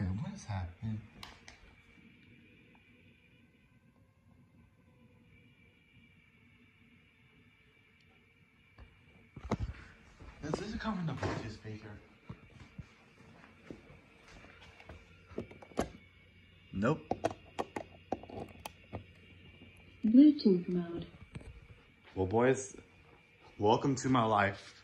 What's happening? Does this come from the Bluetooth speaker? Nope. Bluetooth mode. Well, boys, welcome to my life.